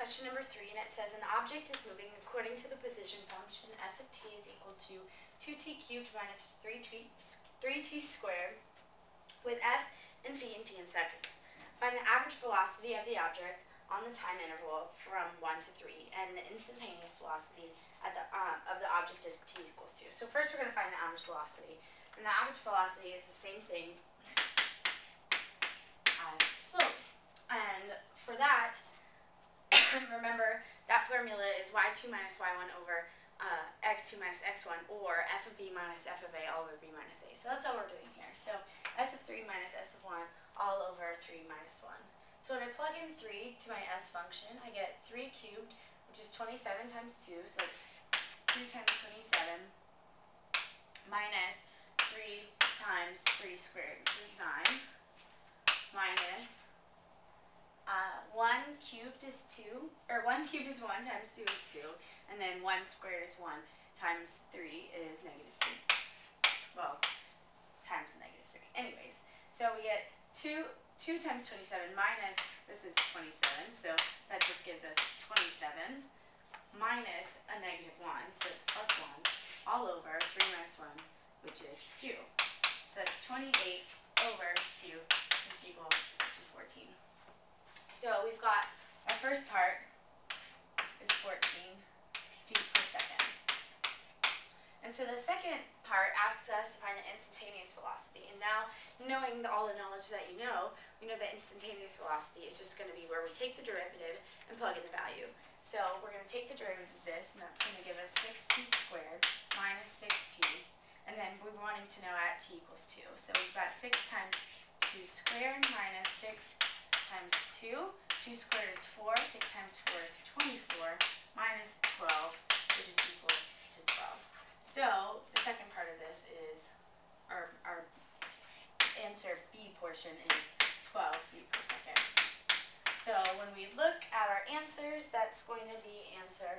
question number three, and it says an object is moving according to the position function s of t is equal to 2t cubed minus 3t, 3t squared with s in feet and t in seconds. Find the average velocity of the object on the time interval from 1 to 3 and the instantaneous velocity at the, um, of the object is t equals 2. So first we're going to find the average velocity. And the average velocity is the same thing as slope. And for that, remember that formula is y2 minus y1 over uh, x2 minus x1 or f of b minus f of a all over b minus a. So that's all we're doing here. So s of 3 minus s of 1 all over 3 minus 1. So when I plug in 3 to my s function, I get 3 cubed, which is 27 times 2, so it's 2 times 27 minus 3 times 3 squared, which is 9, minus 1 cubed is 2, or 1 cubed is 1 times 2 is 2, and then 1 squared is 1 times 3 is negative 3. Well, times negative 3. Anyways, so we get 2, 2 times 27 minus, this is 27, so that just gives us 27 minus a negative 1, so it's plus 1, all over 3 minus 1, which is 2. So that's 28 over 2, which is equal to 14. So we've got our first part is 14 feet per second. And so the second part asks us to find the instantaneous velocity. And now, knowing all the knowledge that you know, we know that instantaneous velocity is just going to be where we take the derivative and plug in the value. So we're going to take the derivative of this, and that's going to give us 6t squared minus 6t. And then we're wanting to know at t equals 2. So we've got 6 times 2 squared minus 6 times 2. 2 squared is 4. 6 times 4 is 24 minus 12, which is equal to 12. So the second part of this is, our, our answer B portion is 12 feet per second. So when we look at our answers, that's going to be answer